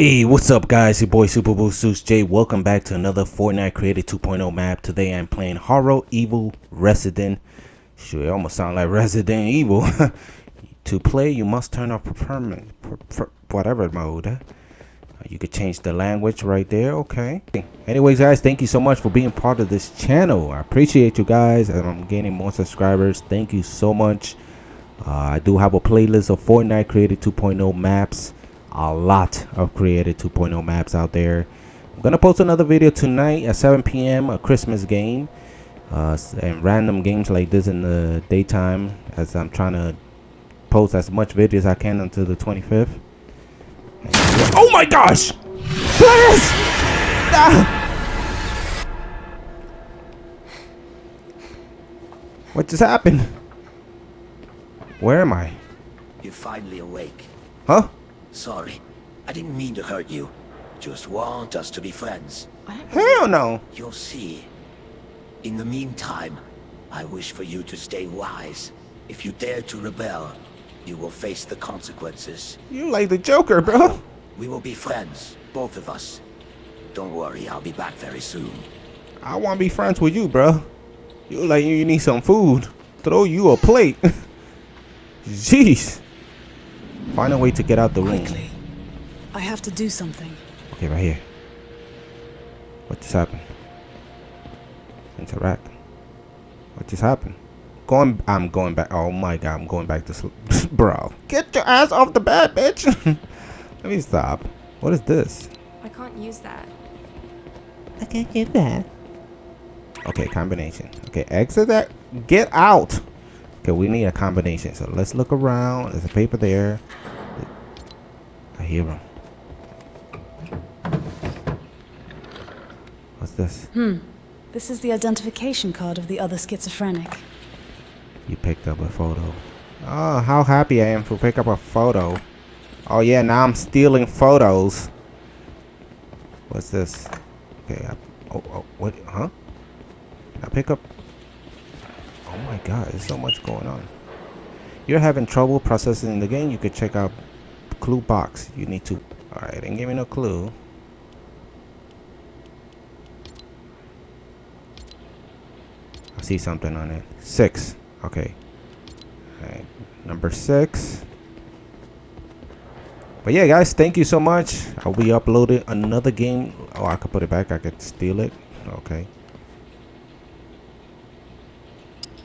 Hey, what's up guys? Your boy Super Boost Zeus J. Welcome back to another Fortnite Creative 2.0 map. Today I'm playing Horror Evil Resident. Sure, it almost sound like Resident Evil. to play, you must turn off performance, per, per, whatever mode. Uh, You could change the language right there, okay. Anyways guys, thank you so much for being part of this channel. I appreciate you guys and I'm gaining more subscribers. Thank you so much. Uh, I do have a playlist of Fortnite Creative 2.0 maps a lot of creative 2.0 maps out there i'm gonna post another video tonight at 7 p.m a christmas game uh, and random games like this in the daytime as i'm trying to post as much videos as i can until the 25th and, oh my gosh Players! Ah! what just happened where am i You're finally awake. huh Sorry. I didn't mean to hurt you. Just want us to be friends. hell no You'll see. In the meantime, I wish for you to stay wise. If you dare to rebel, you will face the consequences. you like the joker bro We will be friends, both of us. Don't worry, I'll be back very soon. I want to be friends with you, bro. You like you need some food. Throw you a plate. Jeez. Find a way to get out the room. Quickly. I have to do something. Okay, right here. What just happened? Interact. What just happened? Going. I'm going back. Oh my god, I'm going back to sleep, bro. Get your ass off the bed, bitch. Let me stop. What is this? I can't use that. I can't get that. Okay, combination. Okay, exit that. Get out. Okay, we need a combination. So let's look around. There's a paper there. I hear him. What's this? Hmm. This is the identification card of the other schizophrenic. You picked up a photo. Oh, how happy I am to pick up a photo. Oh yeah, now I'm stealing photos. What's this? Okay, I, oh, oh, what, huh? I pick up, oh my god, there's so much going on. You're having trouble processing the game, you could check out clue box. You need to, alright, didn't give me no clue. I see something on it. Six. Okay. Alright. Number six. But yeah, guys, thank you so much. I'll be uploading another game. Oh, I could put it back. I could steal it. Okay.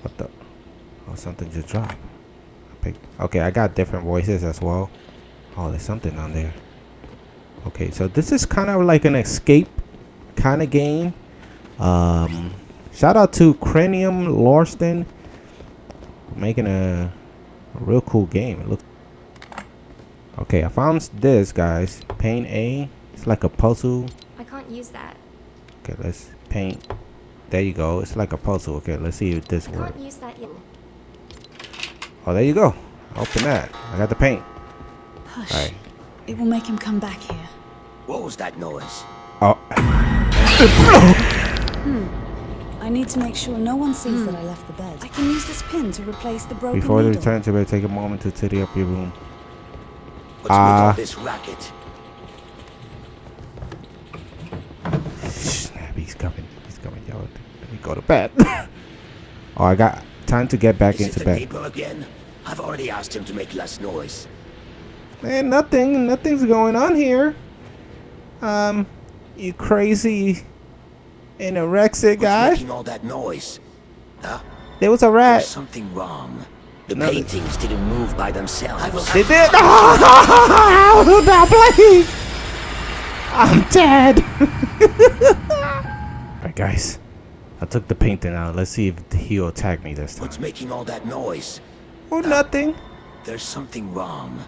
What the? Oh, something just dropped. I picked. Okay, I got different voices as well. Oh, there's something on there. Okay, so this is kind of like an escape kind of game. Um, shout out to Cranium Larston making a, a real cool game. It looks okay. I found this, guys. Paint A. It's like a puzzle. I can't use that. Okay, let's paint. There you go. It's like a puzzle. Okay, let's see if this I works. can't use that yet. Oh, there you go. Open that. I got the paint. Hush. Alright. It will make him come back here. What was that noise? Oh, hmm. I need to make sure no one sees that I left the bed. I can use this pin to replace the broken before they needle. return to bed, take a moment to tidy up your room. What's Ah. with this racket? Snap, he's coming. He's coming, yo. Let me go to bed. oh, I got time to get back Is it into the bed. neighbor again? I've already asked him to make less noise. Man, nothing. Nothing's going on here. Um, you crazy anorexic What's guy? making all that noise? Huh? There was a rat. There's something wrong. The No, paintings didn't move by themselves. I will They did. Oh, now please. I'm dead. Alright, guys. I took the painting out. Let's see if he'll attack me this time. What's making all that noise? Oh, nothing. There's something wrong.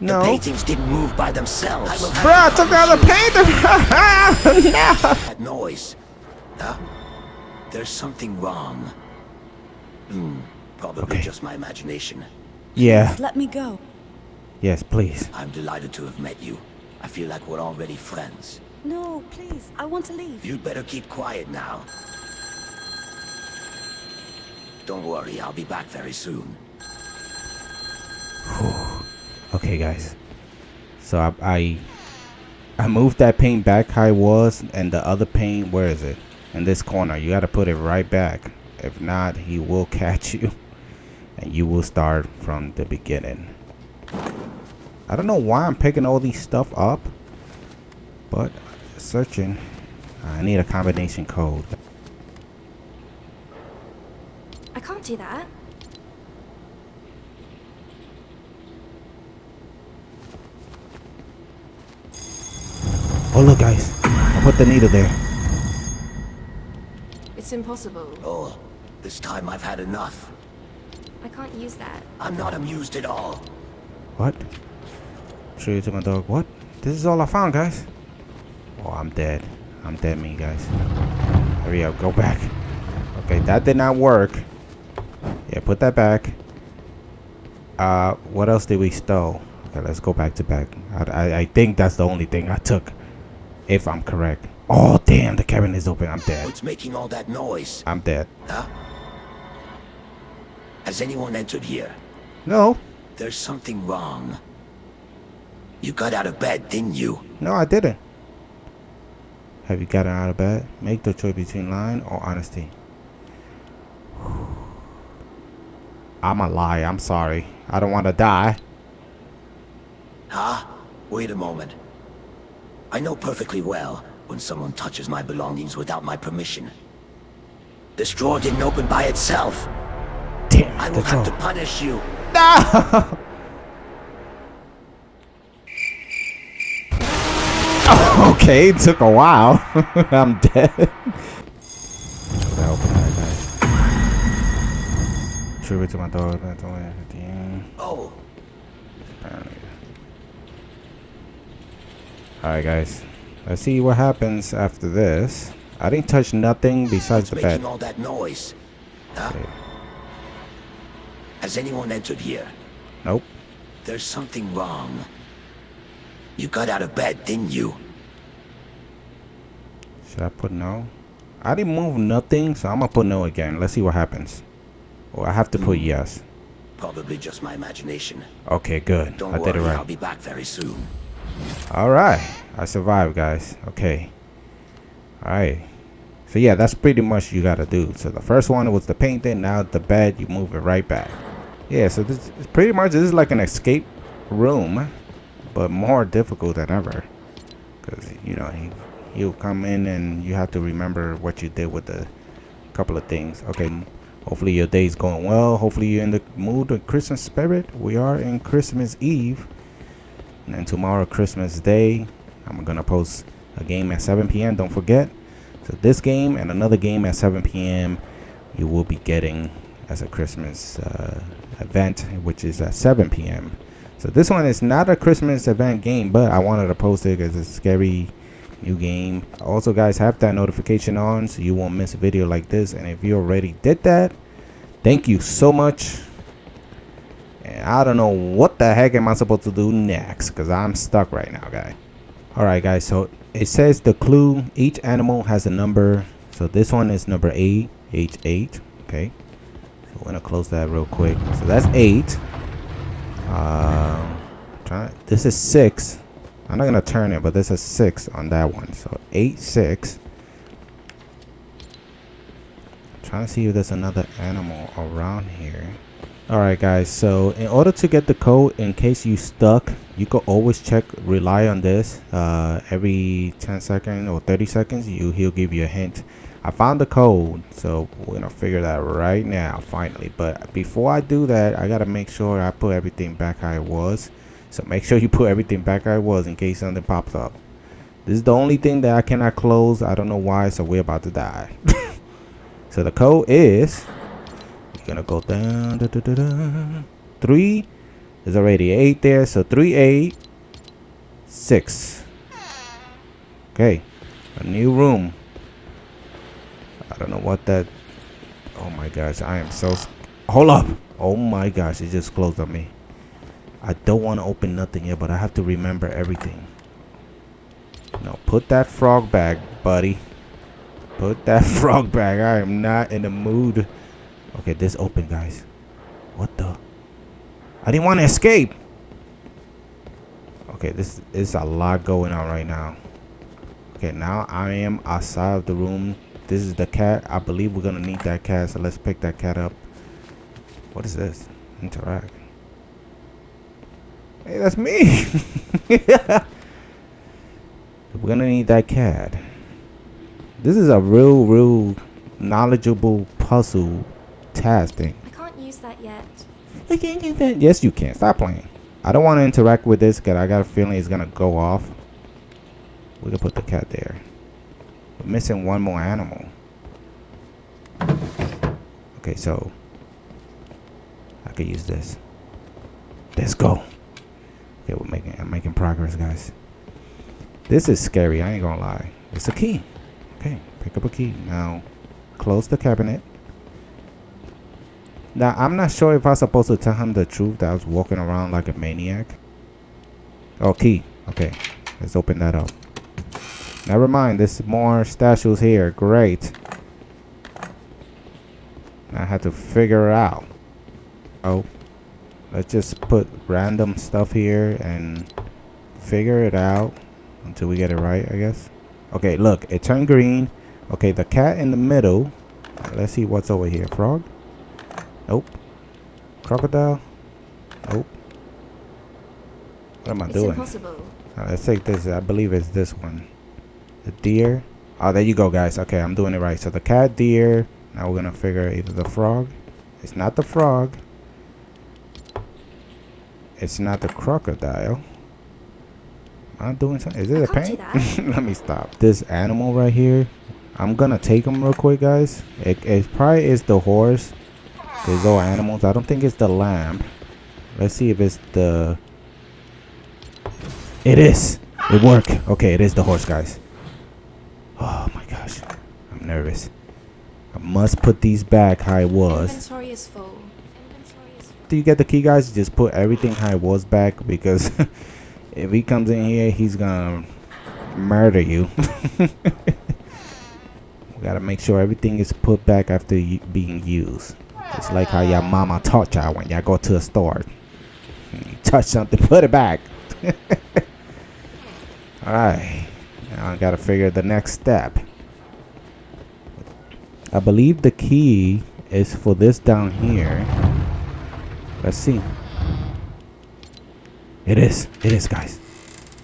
No. The paintings didn't move by themselves. I will Bro, I took out the punish painting. you. no. That noise. Huh? There's something wrong. Hmm. Probably Okay. just my imagination. Yeah. Please Let me go. Yes, please. I'm delighted to have met you. I feel like we're already friends. No, please. I want to leave. You'd better keep quiet now. Don't worry, I'll be back very soon. Okay, guys. So I, I I moved that paint back how it was, and the other paint, where is it? In this corner. You got to put it right back. If not, he will catch you, and you will start from the beginning. I don't know why I'm picking all these stuff up, but searching. I need a combination code. I do that. Oh look guys, I put the needle there. It's impossible. Oh, this time I've had enough. I can't use that. I'm not amused at all. What? Show you to my dog. What? This is all I found, guys. Oh, I'm dead. I'm dead, me, guys. Hurry up, go back. Okay, that did not work. Yeah, put that back. Uh, what else did we steal? Okay, let's go back to back. I, I, I think that's the only thing I took, if I'm correct. Oh, damn, the cabin is open. I'm dead. What's making all that noise? I'm dead. Huh? Has anyone entered here? No, There's something wrong. You got out of bed, didn't you? no, I didn't. Have you gotten out of bed? Make the choice between lying or honesty. I'm a lie. I'm sorry. I don't want to die. Huh? Wait a moment. I know perfectly well when someone touches my belongings without my permission. This drawer didn't open by itself. Damn I will have to punish you. No! okay, it took a while. I'm dead. Tribute to my dog. That's only at the end. Oh, Apparently. Alright, guys. Let's see what happens after this. I didn't touch nothing besides what's the making bed. all that noise? Huh? Okay. Has anyone entered here? Nope. There's something wrong. You got out of bed, didn't you? Should I put no? I didn't move nothing, so I'm gonna put no again. Let's see what happens. Oh, I have to put hmm. yes. Probably just my imagination. Okay, good. Don't I did it worry, I'll be back very soon. Alright. I survived, guys. Okay. Alright. So yeah, that's pretty much you gotta do. So the first one was the painting, now the bed, you move it right back. Yeah, so this is pretty much this is like an escape room, but more difficult than ever. Cause you know he he'll come in and you have to remember what you did with the couple of things. Okay. Hopefully your day's going well. Hopefully you're in the mood of Christmas spirit. We are in Christmas Eve. And then tomorrow, Christmas Day, I'm gonna post a game at 7 p.m. Don't forget. So this game and another game at 7 p.m. you will be getting as a Christmas uh, event, which is at 7 p.m. So this one is not a Christmas event game, but I wanted to post it because it's scary new game. Also, guys, have that notification on so you won't miss a video like this. And if you already did that, thank you so much. And I don't know what the heck am I supposed to do next because I'm stuck right now, guy. Alright, guys, so it says the clue each animal has a number. So this one is number 8, H8. Okay, so we're gonna close that real quick. So that's 8. Um, try, this is 6. I'm not gonna turn it, but this is 6 on that one. So 8, 6. Trying to see if there's another animal around here. Alright guys, so in order to get the code, in case you stuck, you can always check, rely on this. Uh, every 10 seconds or 30 seconds, you he'll give you a hint. I found the code, so we're gonna figure that right now, finally. But before I do that, I gotta make sure I put everything back how it was. So make sure you put everything back how it was in case something pops up. This is the only thing that I cannot close. I don't know why, so we're about to die. so the code is you're gonna go down da, da, da. three there's already eight there so three eight six okay a new room I don't know what that oh my gosh I am so hold up oh my gosh it just closed on me I don't want to open nothing yet but I have to remember everything no put that frog back buddy put that frog back I am not in the mood Okay, this open, guys. What the? I didn't want to escape. Okay, this is a lot going on right now. Okay, now I am outside of the room. This is the cat. I believe we're gonna need that cat, so let's pick that cat up. What is this? Interact. Hey, that's me. we're gonna need that cat. This is a real, real knowledgeable puzzle task thing. I can't use that yet. I can't do that. Yes, you can. Stop playing. I don't want to interact with this because I got a feeling it's gonna go off. We can put the cat there. We're missing one more animal. Okay, so I could use this. Let's go. Okay, we're making I'm making progress, guys. This is scary. I ain't gonna lie. It's a key. Okay, pick up a key. Now, close the cabinet. Now, I'm not sure if I'm supposed to tell him the truth that I was walking around like a maniac. Oh, key. Okay, let's open that up. Never mind, there's more statues here. Great. I had to figure out. Oh, let's just put random stuff here and figure it out until we get it right, I guess. Okay, look, it turned green. Okay, the cat in the middle. Let's see what's over here. Frog? Nope. Crocodile? Nope. What am I It's doing? impossible. Uh, let's take this. I believe it's this one. The deer. Oh, there you go, guys. Okay, I'm doing it right. So the cat, deer. Now we're gonna figure either the frog. It's not the frog. It's not the crocodile. I'm I doing something? Is it a paint? Let me stop. This animal right here. I'm gonna take him real quick, guys. It, it probably is the horse. There's all animals. I don't think it's the lamb. Let's see if it's the. It is. It worked. Okay, it is the horse, guys. Oh my gosh, I'm nervous. I must put these back how it was. Inventory is full. Do you get the key, guys? Just put everything how it was back because if he comes in here, he's gonna murder you. gotta make sure everything is put back after being used. It's like how your mama taught y'all when y'all go to a store. You touch something, put it back. Alright. Now I gotta figure the next step. I believe the key is for this down here. Let's see. It is. It is, guys.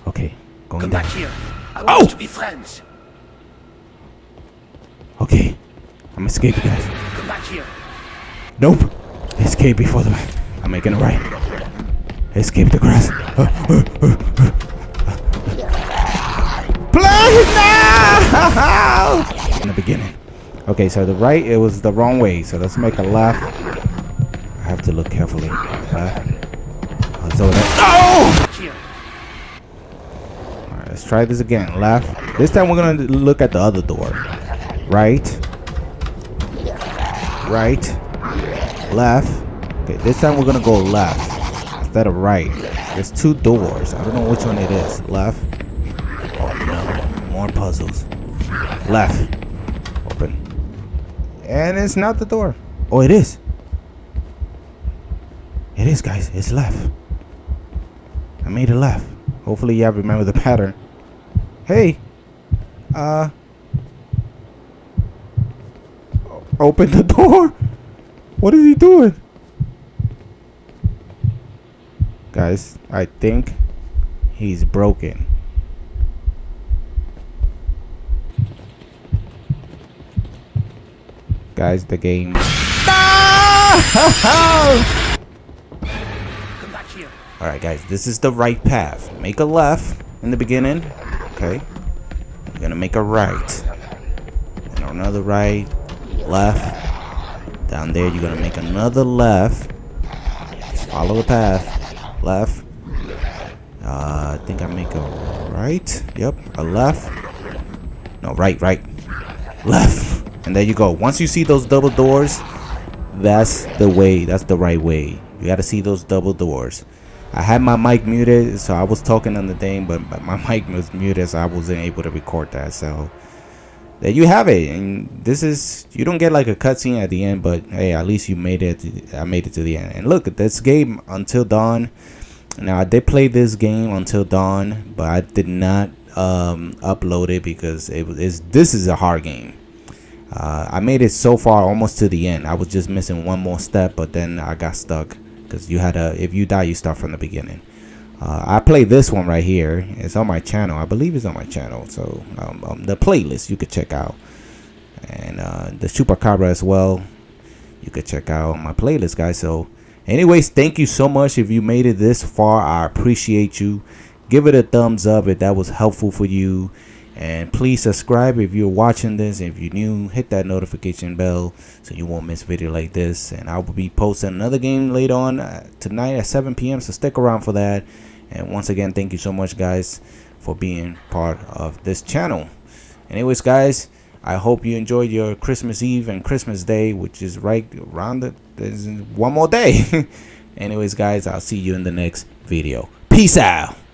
Okay. Going Come down. back here. I want Oh! to be friends. Okay. I'm escaping, guys. Come back here. Nope. Escape before the man. I'm making it right. Escape the grass. Play now! In the beginning. Okay, so the right, it was the wrong way. So let's make a left. I have to look carefully. Over there. Oh! Alright, let's try this again. Left. This time we're gonna look at the other door. Right. Right. Left. Okay, this time we're gonna go left instead of right. There's two doors. I don't know which one it is. Left. Oh no. More puzzles. Left. Open. And it's not the door. Oh, it is. It is, guys. It's left. I made it left. Hopefully y'all remember the pattern. Hey. Uh. Open the door. What is he doing? Guys, I think he's broken. Guys, the game. Back here. Alright guys, this is the right path. Make a left in the beginning. Okay. You're gonna make a right. And another right. Left. Down there you're gonna make another left. Just follow the path. Left. Uh, I think I make a right. Yep, a left. No, right, right. Left. And there you go. Once you see those double doors, that's the way. That's the right way. You gotta see those double doors. I had my mic muted, so I was talking on the thing, but but my mic was muted, so I wasn't able to record that. So there you have it. And this is you don't get like a cutscene at the end, but hey, at least you made it. I made it to the end. And look, at this game Until Dawn. now I did play this game until dawn, but I did not um, upload it because it was this is a hard game. Uh, I made it so far almost to the end. I was just missing one more step, but then I got stuck because you had to. If you die, you start from the beginning. Uh, I play this one right here. It's on my channel. I believe it's on my channel. So um, um, the playlist you could check out, and uh, the Chupacabra as well. You could check out my playlist, guys. So, anyways, thank you so much if you made it this far. I appreciate you. Give it a thumbs up if that was helpful for you. And please subscribe if you're watching this. If you're new, hit that notification bell so you won't miss video like this. And I will be posting another game later on uh, tonight at 7 p.m. So stick around for that. And once again, thank you so much, guys, for being part of this channel. Anyways, guys, I hope you enjoyed your Christmas Eve and Christmas Day, which is right around the one more day. Anyways, guys, I'll see you in the next video. Peace out.